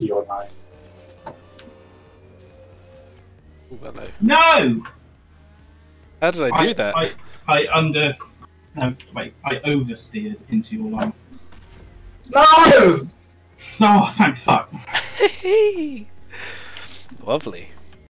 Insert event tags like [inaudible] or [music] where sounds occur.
your line. Ooh, hello. No! How did I do that? I, I under. No, wait. I oversteered into your line. No! Oh, thank fuck. [laughs] Lovely.